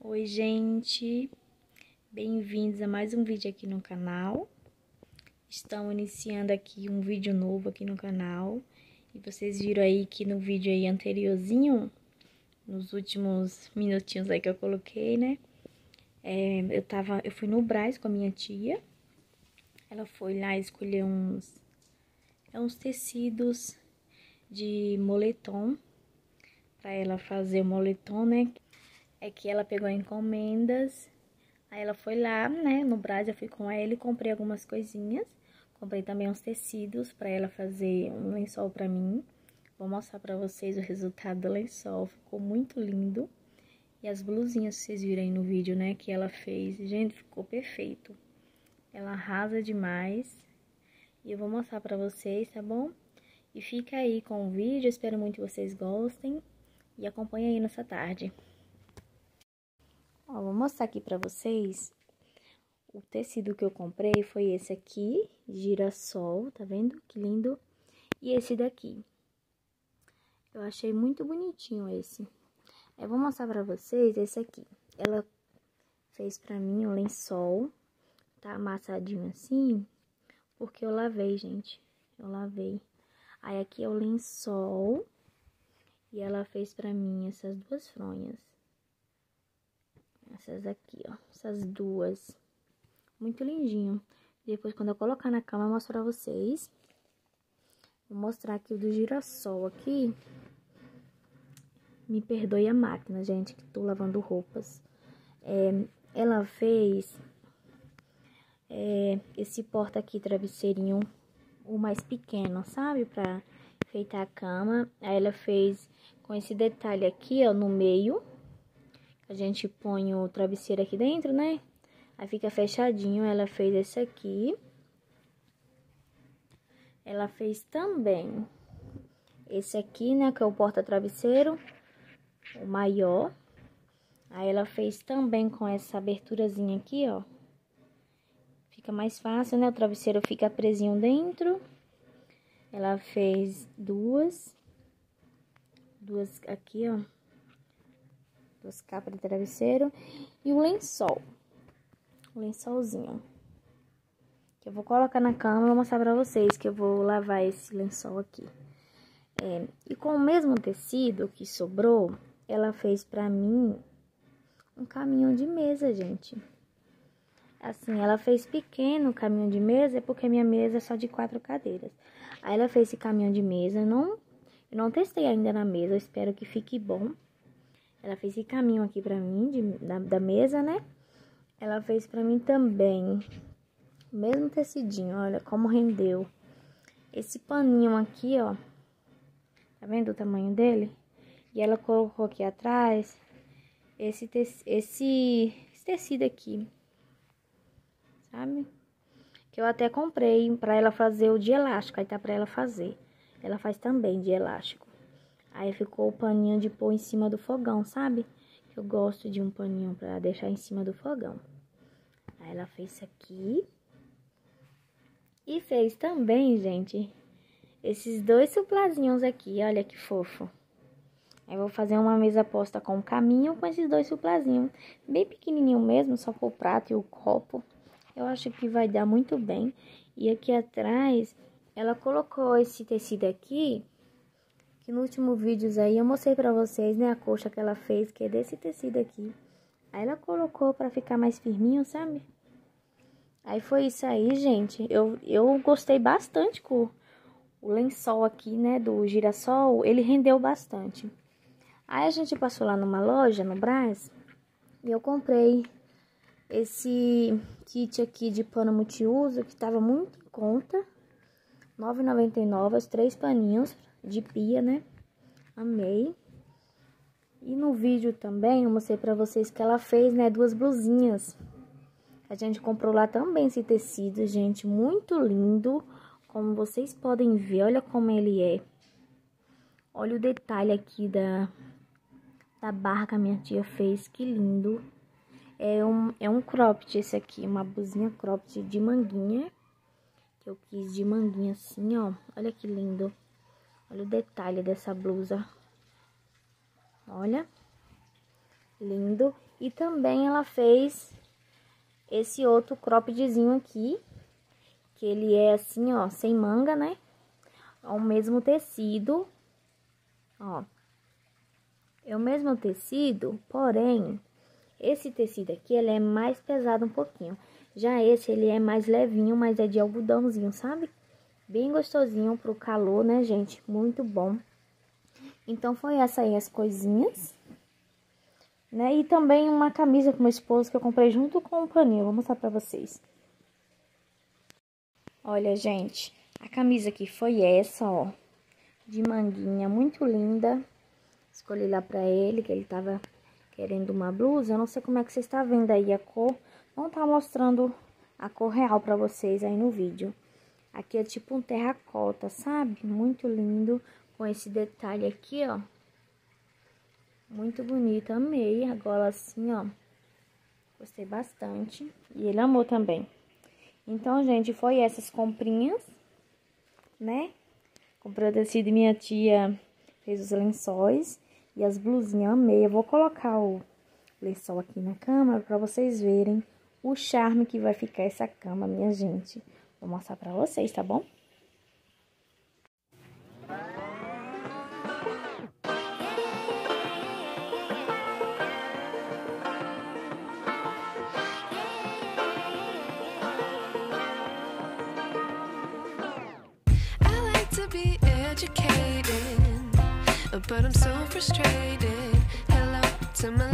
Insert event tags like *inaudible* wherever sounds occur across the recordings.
Oi, gente. Bem-vindos a mais um vídeo aqui no canal. Estamos iniciando aqui um vídeo novo aqui no canal. E vocês viram aí que no vídeo aí anteriorzinho, nos últimos minutinhos aí que eu coloquei, né? É, eu tava, eu fui no Brás com a minha tia. Ela foi lá escolher uns, é uns tecidos de moletom para ela fazer o moletom, né? É que ela pegou encomendas, aí ela foi lá, né, no Brás, eu fui com ela e comprei algumas coisinhas. Comprei também uns tecidos para ela fazer um lençol para mim. Vou mostrar para vocês o resultado do lençol, ficou muito lindo. E as blusinhas vocês viram aí no vídeo, né, que ela fez, gente, ficou perfeito. Ela arrasa demais. E eu vou mostrar pra vocês, tá bom? E fica aí com o vídeo, espero muito que vocês gostem. E acompanha aí nessa tarde. Ó, vou mostrar aqui pra vocês. O tecido que eu comprei foi esse aqui, girassol, tá vendo? Que lindo. E esse daqui. Eu achei muito bonitinho esse. Eu vou mostrar pra vocês esse aqui. Ela fez pra mim um lençol, tá amassadinho assim, porque eu lavei, gente. Eu lavei. Aí aqui é o lençol e ela fez pra mim essas duas fronhas. Essas aqui, ó. Essas duas. Muito lindinho. Depois, quando eu colocar na cama, eu mostro pra vocês. Vou mostrar aqui o do girassol aqui. Me perdoe a máquina, gente, que tô lavando roupas. É, ela fez é, esse porta aqui, travesseirinho, o mais pequeno, sabe? Pra enfeitar a cama. Aí ela fez com esse detalhe aqui, ó, no meio. A gente põe o travesseiro aqui dentro, né? Aí fica fechadinho. Ela fez esse aqui. Ela fez também esse aqui, né? Que é o porta-travesseiro o maior. Aí ela fez também com essa aberturazinha aqui, ó. Fica mais fácil, né? O travesseiro fica presinho dentro. Ela fez duas. Duas aqui, ó. Duas capas de travesseiro. E o lençol. O lençolzinho. Que eu vou colocar na cama e vou mostrar pra vocês que eu vou lavar esse lençol aqui. É, e com o mesmo tecido que sobrou, ela fez pra mim um caminhão de mesa, gente. Assim, ela fez pequeno o caminhão de mesa, porque minha mesa é só de quatro cadeiras. Aí ela fez esse caminhão de mesa, eu não, não testei ainda na mesa, eu espero que fique bom. Ela fez esse caminho aqui pra mim, de, da, da mesa, né? Ela fez pra mim também, mesmo tecidinho, olha como rendeu. Esse paninho aqui, ó, tá vendo o tamanho dele? E ela colocou aqui atrás esse, esse, esse tecido aqui, sabe? Que eu até comprei pra ela fazer o de elástico, aí tá pra ela fazer. Ela faz também de elástico. Aí ficou o paninho de pôr em cima do fogão, sabe? Eu gosto de um paninho pra deixar em cima do fogão. Aí ela fez isso aqui. E fez também, gente, esses dois suplazinhos aqui, olha que fofo. Aí vou fazer uma mesa posta com o caminho com esses dois suplazinhos. Bem pequenininho mesmo, só com o prato e o copo. Eu acho que vai dar muito bem. E aqui atrás, ela colocou esse tecido aqui. Que no último vídeo aí eu mostrei pra vocês, né? A coxa que ela fez, que é desse tecido aqui. Aí ela colocou pra ficar mais firminho, sabe? Aí foi isso aí, gente. Eu, eu gostei bastante com o lençol aqui, né? Do girassol. Ele rendeu bastante. Aí a gente passou lá numa loja, no Brás, e eu comprei esse kit aqui de pano multiuso, que tava muito em conta. R$ 9,99, os três paninhos de pia, né? Amei. E no vídeo também eu mostrei pra vocês que ela fez, né, duas blusinhas. A gente comprou lá também esse tecido, gente, muito lindo. Como vocês podem ver, olha como ele é. Olha o detalhe aqui da, da barra que a minha tia fez, que lindo. É um, é um cropped esse aqui, uma blusinha cropped de manguinha. Que eu quis de manguinha assim, ó. Olha que lindo. Olha o detalhe dessa blusa. Olha. Lindo. E também ela fez esse outro croppedzinho aqui. Que ele é assim, ó, sem manga, né? É o mesmo tecido. Ó. É o mesmo tecido, porém, esse tecido aqui, ele é mais pesado um pouquinho. Já esse, ele é mais levinho, mas é de algodãozinho, sabe? Bem gostosinho pro calor, né, gente? Muito bom. Então, foi essa aí as coisinhas. Né? E também uma camisa com meu esposo que eu comprei junto com o paninho. Vou mostrar pra vocês. Olha, gente, a camisa aqui foi essa, ó. De manguinha, muito linda. Escolhi lá pra ele, que ele tava querendo uma blusa. Eu não sei como é que você está vendo aí a cor. Não tá mostrando a cor real pra vocês aí no vídeo. Aqui é tipo um terracota, sabe? Muito lindo, com esse detalhe aqui, ó. Muito bonito, amei. Agora assim, ó. Gostei bastante. E ele amou também. Então, gente, foi essas comprinhas, né? Comprei o tecido e minha tia fez os lençóis. E as blusinhas, amei. Eu vou colocar o lençol aqui na cama pra vocês verem o charme que vai ficar essa cama, minha gente. Vou mostrar pra vocês, tá bom? But I'm so frustrated. Hello to my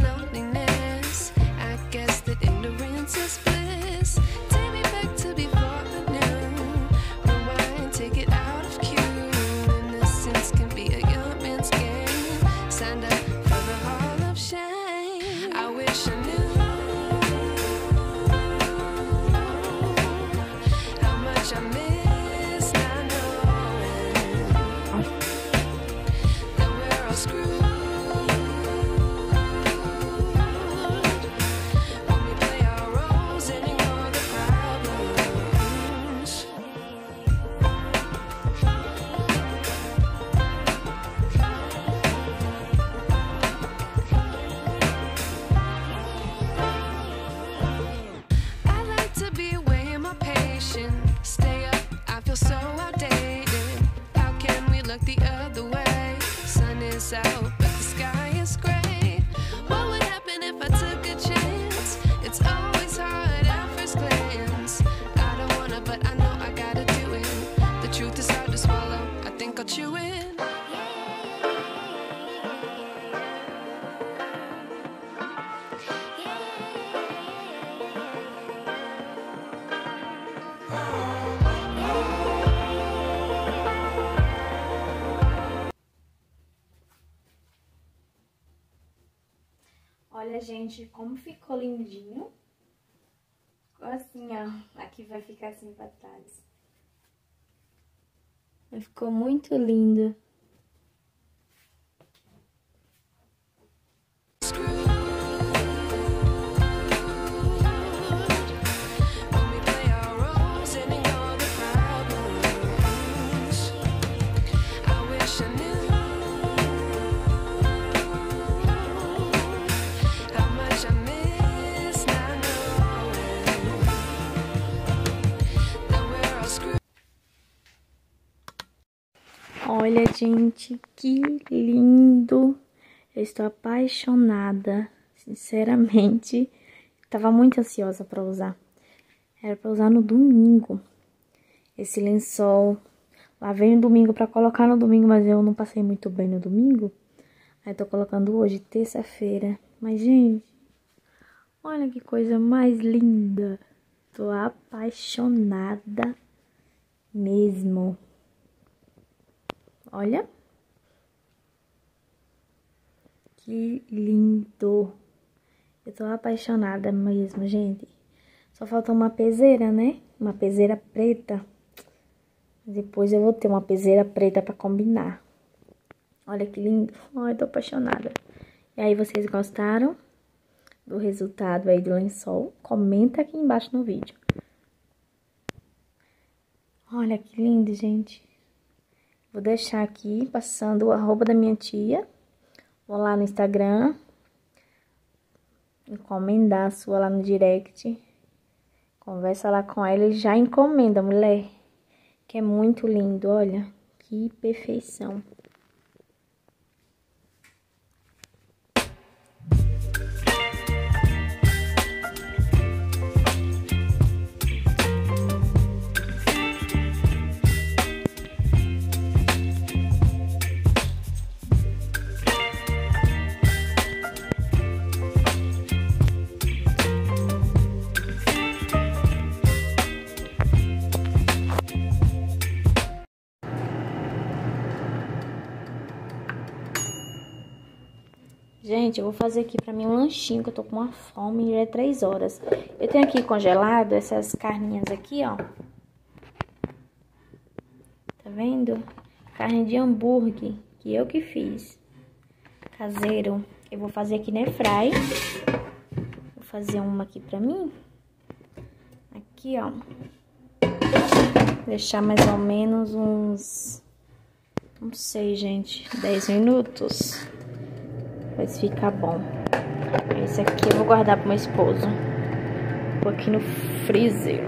gente, como ficou lindinho. Ficou assim, ó. Aqui vai ficar assim pra trás. Ficou muito lindo. Olha, gente, que lindo! Eu estou apaixonada, sinceramente. Tava muito ansiosa para usar. Era para usar no domingo. Esse lençol. Lavei no domingo para colocar no domingo, mas eu não passei muito bem no domingo. Aí tô colocando hoje, terça-feira. Mas, gente, olha que coisa mais linda. Tô apaixonada mesmo. Olha. Que lindo. Eu tô apaixonada mesmo, gente. Só falta uma peseira, né? Uma peseira preta. Depois eu vou ter uma peseira preta pra combinar. Olha que lindo. Ai, tô apaixonada. E aí, vocês gostaram do resultado aí do lençol? Comenta aqui embaixo no vídeo. Olha que lindo, gente. Vou deixar aqui, passando o arroba da minha tia. Vou lá no Instagram. Encomendar a sua lá no direct. Conversa lá com ela e já encomenda, mulher. Que é muito lindo, olha. Que perfeição. Gente, eu vou fazer aqui pra mim um lanchinho, que eu tô com uma fome, já é três horas. Eu tenho aqui congelado essas carninhas aqui, ó. Tá vendo? Carne de hambúrguer, que eu que fiz. Caseiro. Eu vou fazer aqui na fry. Vou fazer uma aqui pra mim. Aqui, ó. Deixar mais ou menos uns... Não sei, gente. 10 minutos. Vai ficar bom. Esse aqui eu vou guardar pro meu esposo. Vou aqui no freezer.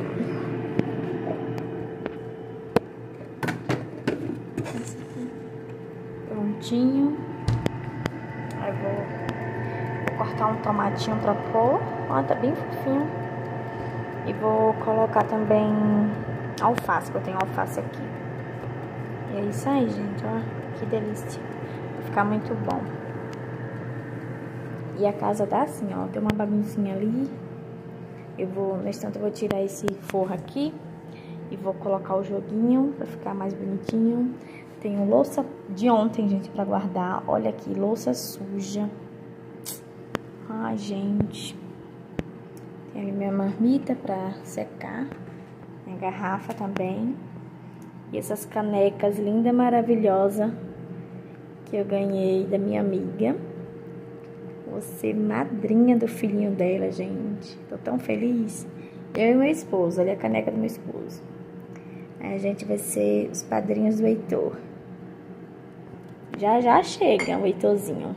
Prontinho. Aí vou, vou cortar um tomatinho pra pôr. Ó, tá bem fofinho. E vou colocar também alface, que eu tenho alface aqui. E é isso aí, gente, ó. Que delícia. Vai ficar muito bom. E a casa tá assim, ó, tem uma baguncinha ali. Eu vou, nesse instante, eu vou tirar esse forro aqui e vou colocar o joguinho pra ficar mais bonitinho. Tenho louça de ontem, gente, pra guardar. Olha aqui, louça suja. Ai, gente. Tem ali minha marmita pra secar. Minha garrafa também. E essas canecas linda, maravilhosa que eu ganhei da minha amiga. Você madrinha do filhinho dela, gente. Tô tão feliz. Eu e meu esposo. Olha a caneca do meu esposo. A gente vai ser os padrinhos do Heitor. Já já chega o Heitorzinho.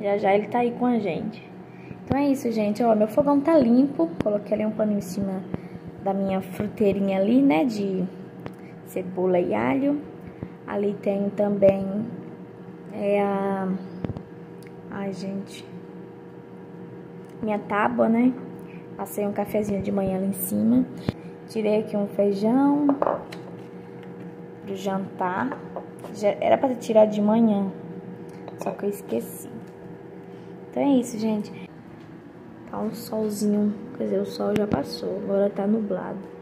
Já já ele tá aí com a gente. Então é isso, gente. Ó, meu fogão tá limpo. Coloquei ali um pano em cima da minha fruteirinha ali, né? De cebola e alho. Ali tem também é a... Ai, gente minha tábua, né? Passei um cafezinho de manhã lá em cima. Tirei aqui um feijão pro jantar. Já era pra tirar de manhã, só que eu esqueci. Então é isso, gente. Tá um solzinho, quer dizer, o sol já passou, agora tá nublado.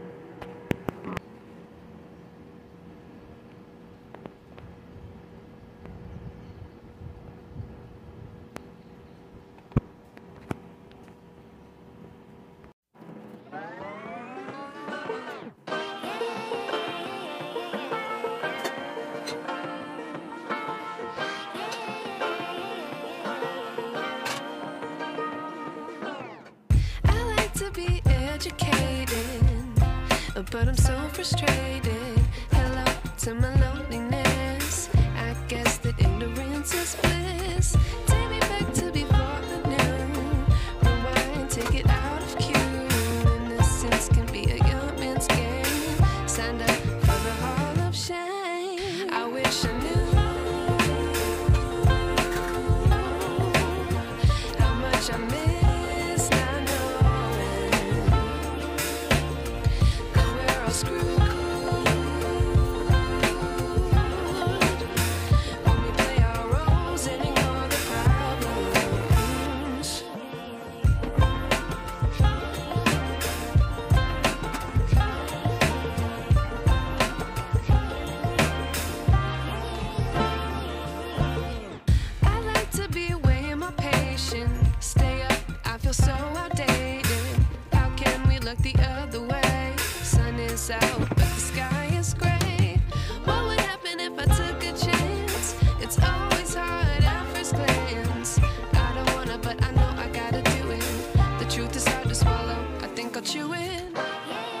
To my loneliness. Truth is hard to swallow. I think I'll chew it.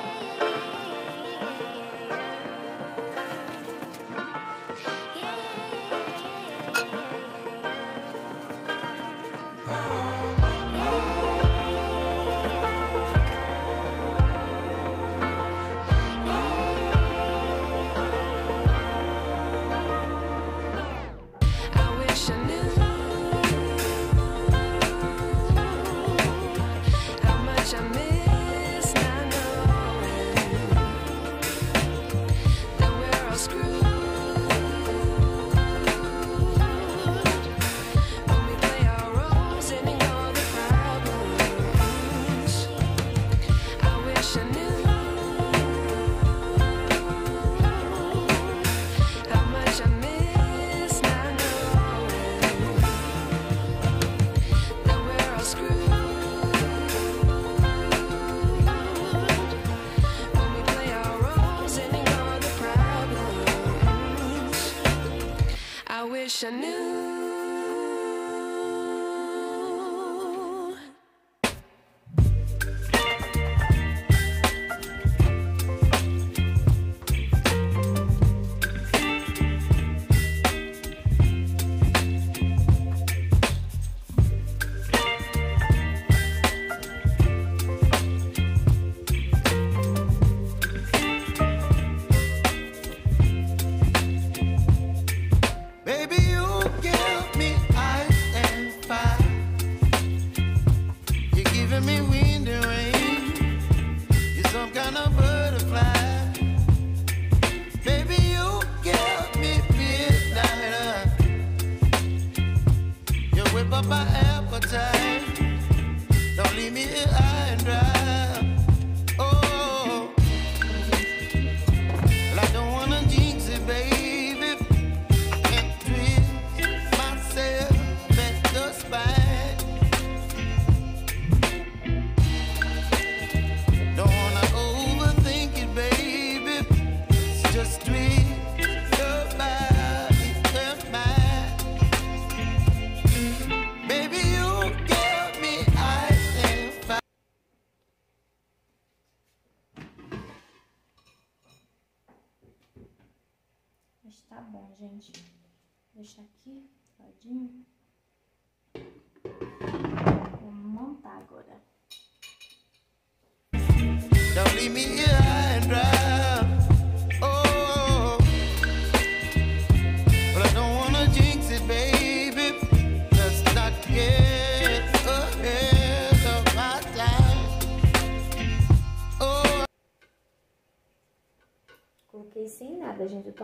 I wish I knew.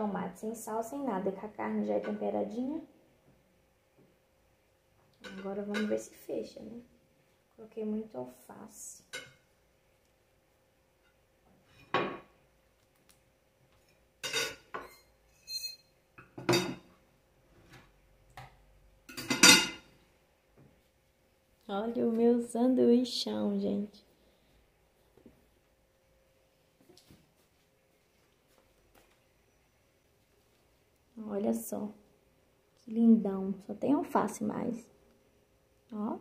Tomate, sem sal, sem nada, que a carne já é temperadinha. Agora vamos ver se fecha, né? Coloquei muito alface. Olha o meu sanduichão, gente. Olha só. Que lindão. Só tem alface mais. Ó.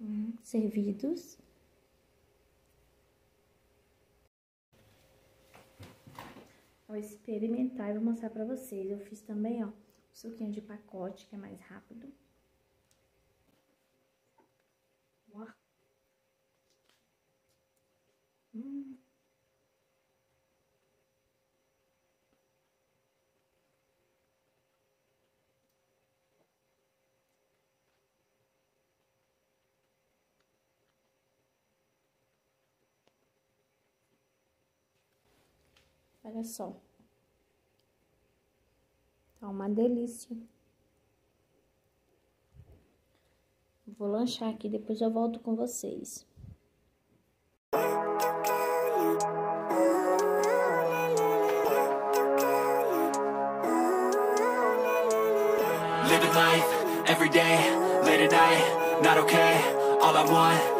Hum, servidos. Vou experimentar e vou mostrar pra vocês. Eu fiz também, ó, o suquinho de pacote, que é mais rápido. Ó. Hum. Olha só. Tá uma delícia. Vou lanchar aqui, depois eu volto com vocês. Living life every day, late at night, not okay. All I want,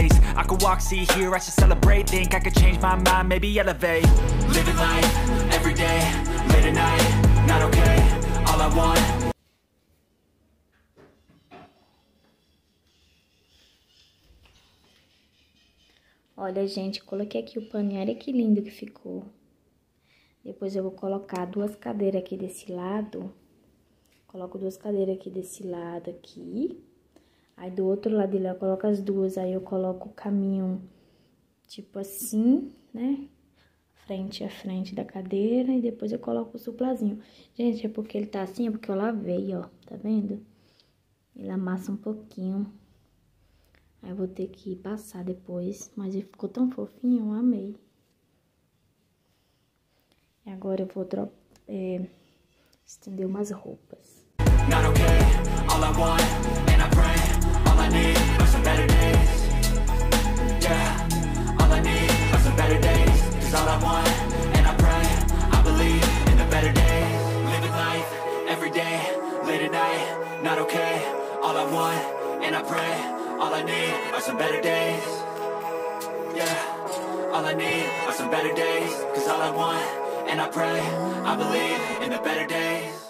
days. I could walk, see, hear, I should celebrate. Think I could change my mind, maybe elevate. Living life every day, late at night, not okay. All I want. Olha, gente, coloquei aqui o paninho, olha que lindo que ficou. Depois eu vou colocar duas cadeiras aqui desse lado. Coloco duas cadeiras aqui desse lado aqui. Aí do outro lado dele eu coloco as duas, aí eu coloco o caminho tipo assim, né? Frente a frente da cadeira e depois eu coloco o suplazinho. Gente, é porque ele tá assim, é porque eu lavei, ó, tá vendo? Ele amassa um pouquinho. Aí eu vou ter que passar depois, mas ele ficou tão fofinho, eu amei. E agora eu vou é, estender umas roupas. Not okay, all I want, better days. Cause all I want, and I pray, I believe in the better days.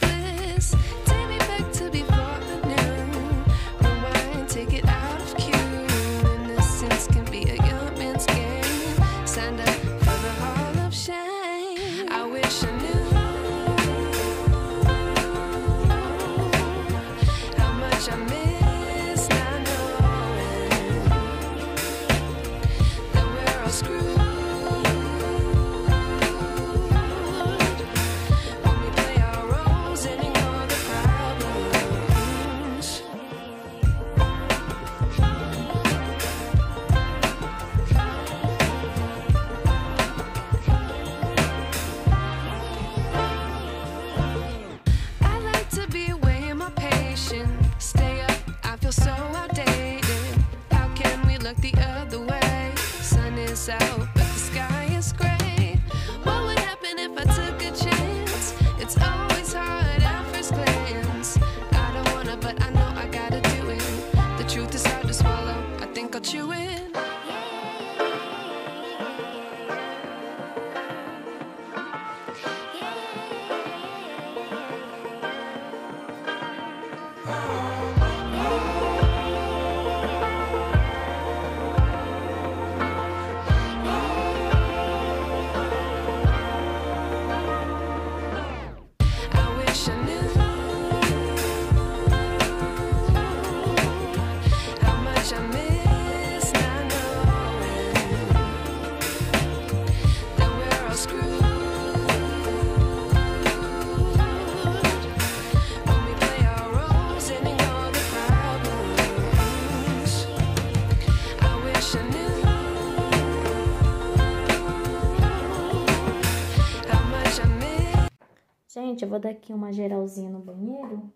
Gente, eu vou dar aqui uma geralzinha no banheiro.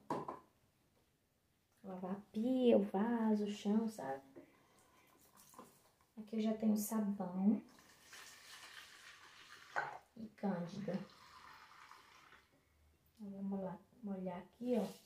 Lavar a pia, o vaso, o chão, sabe? Aqui eu já tenho sabão e cândida. Vamos lá, molhar aqui, ó.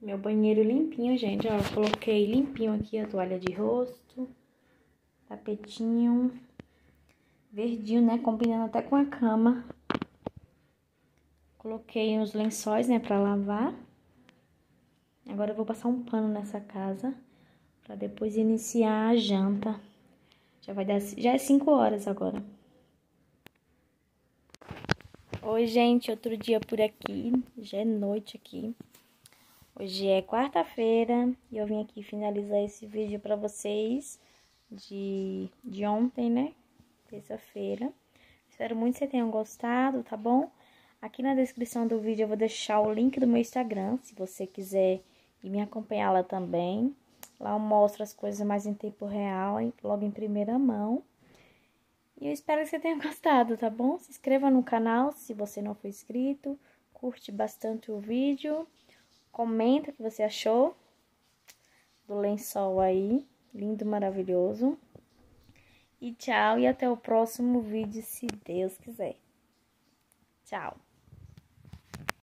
Meu banheiro limpinho, gente. Ó, eu coloquei limpinho aqui a toalha de rosto. Tapetinho. Verdinho, né? Combinando até com a cama. Coloquei os lençóis, né, pra lavar. Agora eu vou passar um pano nessa casa. Pra depois iniciar a janta. Já vai dar... Já é 5 horas agora. Oi, gente. Outro dia por aqui. Já é noite aqui. Hoje é quarta-feira e eu vim aqui finalizar esse vídeo para vocês de, de ontem, né? Terça-feira. Espero muito que vocês tenham gostado, tá bom? Aqui na descrição do vídeo eu vou deixar o link do meu Instagram, se você quiser ir me acompanhar lá também. Lá eu mostro as coisas mais em tempo real, logo em primeira mão. E eu espero que você tenha *laughs* gostado, tá bom? Se inscreva no canal se você não for inscrito. Curte bastante o vídeo. Comenta o que você achou do lençol aí. Lindo, maravilhoso. E tchau, e até o próximo vídeo, se Deus quiser. Tchau.